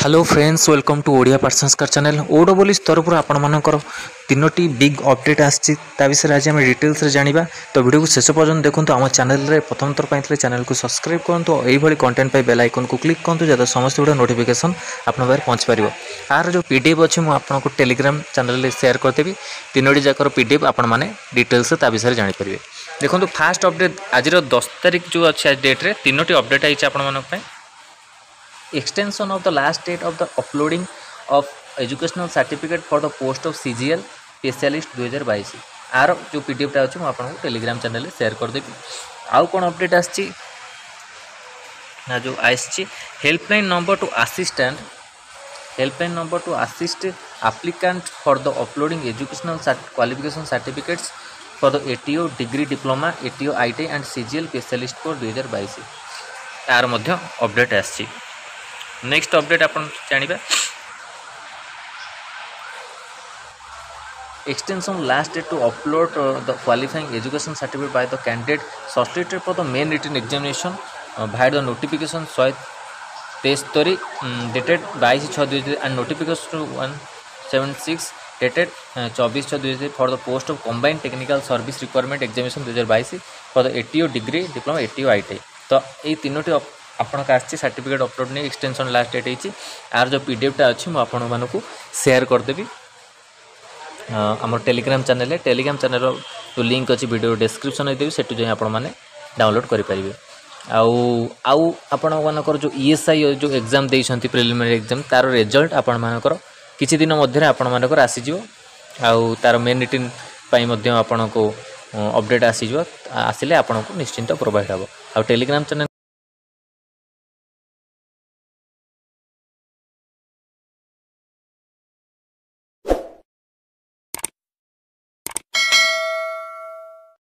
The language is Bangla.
hello friends welcome to Odia পার্সনস্কার channel ওডবলিজ তরফর আপনার তিনোটি বিগ অপডেট আসছে তা বিষয়ে আজ আমি ডিটেলসে জাঁয়া তো ভিডিওকে শেষ পর্যন্ত দেখুন আমার চ্যানেলে প্রথম থর পাই চ্যানেলকে সবসক্রাইব করুন এইভাবে কন্টেন্ট পাই বেল আইকনকে ক্লিক করুন যাতে সমস্ত ভিডিও নোটিফিকেসন আপনার পাখে পৌঁছি পাব আর যে পিডিএফ অছি আপনার টেলিগ্রাম চ্যানেলে সেয়ার করেদেবি তিনোটি যাকর পিডিএফ আপনার ডিটেলসে তা বিষয়ে জাঁপারে দেখুন ফার্স্ট অপডেট আজর দশ তারিখ যে অছে ডেট্রে তিনোটি অপডেট আইছে আপনার extension of the last date of the uploading of educational certificate for the post of CGL specialist 2022 आर जो पीडीएफ टा अछि म आपन को टेलीग्राम चैनल शेयर कर देबी आउ कोन अपडेट आछि ना जो आछि helpline number to assistant helpline number to assist applicant for the uploading educational cert qualification certificates for the ATO degree diploma ATO IT and CGL specialist for 2022 তার মধ্যে অপডেট আসছে नेक्स्ट ଅପଡ଼େଟ୍ ଆପଣ जानवे extension last date to upload the qualifying education certificate certificate the candidate certificate for the main written examination by the notification the तेस्तरी डेटेड बैश छः दुई हजार and notification one seven six dated चौबीस छः दुई हजार for the post of combined technical service recruitment examination दुई हजार bash for the ATO degree diploma ATO I T तो यही तीनो ଆପଣଙ୍କ ଆସିଛି ସାର୍ଟିଫିକେଟ୍ ଅପଲୋଡ଼ ନେଇ ଏକ୍ସଟେନସନ୍ ଲାଷ୍ଟ ଡେଟ୍ ହେଇଛି ଆର ଯେଉଁ ପିଡ଼ିଏଫ୍ଟା ଅଛି ମୁଁ ଆପଣମାନଙ୍କୁ ସେୟାର କରିଦେବି ଆମର ଟେଲିଗ୍ରାମ ଚ୍ୟାନେଲରେ ଟେଲିଗ୍ରାମ ଚ୍ୟାନେଲର ଯେଉଁ ଲିଙ୍କ ଅଛି ଭିଡ଼ିଓ ଡେସ୍କ୍ରିପସନ୍ରେ ଦେବି ସେଠୁ ଯାଇ ଆପଣମାନେ ଡାଉନଲୋଡ଼୍ କରିପାରିବେ ଆଉ ଆଉ ଆପଣମାନଙ୍କର ଯେଉଁ ଇ ଏସ୍ ଆଇ ଯେଉଁ ଏକ୍ଜାମ୍ ଦେଇଛନ୍ତି ପ୍ରିଲିମିନାରୀ ଏକ୍ଜାମ୍ ତା'ର ରେଜଲ୍ଟ ଆପଣମାନଙ୍କର କିଛି ଦିନ ମଧ୍ୟରେ ଆପଣମାନଙ୍କର ଆସିଯିବ ଆଉ ତା'ର ମେନ୍ ରିଟିନ୍ ପାଇଁ ମଧ୍ୟ ଆପଣଙ୍କୁ ଅପଡ଼େଟ୍ ଆସିଯିବ ଆସିଲେ ଆପଣଙ୍କୁ ନିଶ୍ଚିନ୍ତ ପ୍ରୋଭାଇଡ଼ ହେବ ଆଉ ଟେଲିଗ୍ରାମ ଚ୍ୟାନେଲ୍